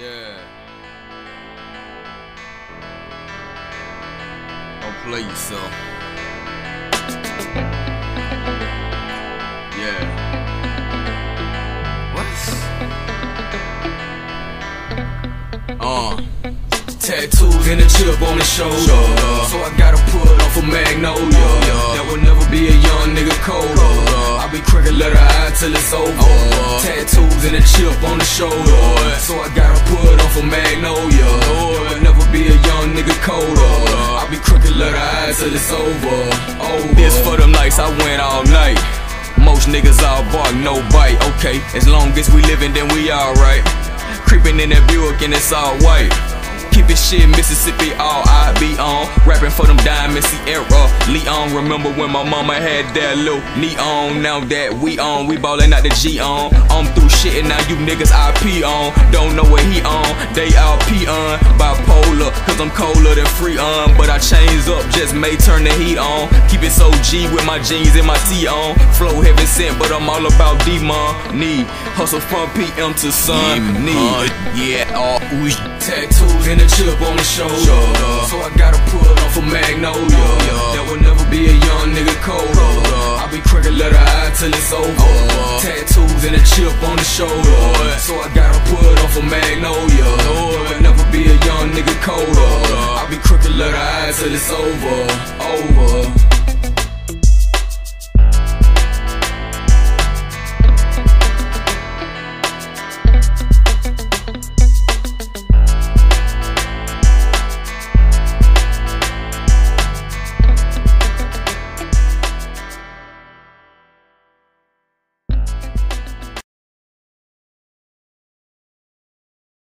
Yeah. Don't play yourself. Yeah. What? Uh. Tattoos and a chip on the shoulder. So I gotta put off a magnolia. There will never be a young nigga colder. I be letter I till it's over. Tattoos and a chip on the shoulder. So I gotta put on for magnolia. Will never be a young nigga colder. I be crooked letter I till it's over. over. This for them nights I went all night. Most niggas all bark, no bite. Okay, as long as we living, then we alright. Creeping in that Buick and it's all white. Keep shit, Mississippi, all I be on. Rapping for them diamonds, Sierra, Leone. Remember when my mama had that little neon? Now that we on, we ballin' out the G on. I'm through shit and now you niggas I IP on. Don't know what he on, they all P on. Bipolar, cause I'm colder than free on. But I change up, just may turn the heat on. Keep it so G with my jeans and my T on. Flow heaven sent, but I'm all about demon. Need hustle from PM to sun. Need, yeah, all we Tattoos and a chip on the shoulder. So I gotta put off a magnolia. There will never be a young nigga colder. I be crooked letter I till it's over. Tattoos and a chip on the shoulder. So I gotta put off a magnolia. There will never be a young nigga colder. I be crooked letter I till it's over. Over.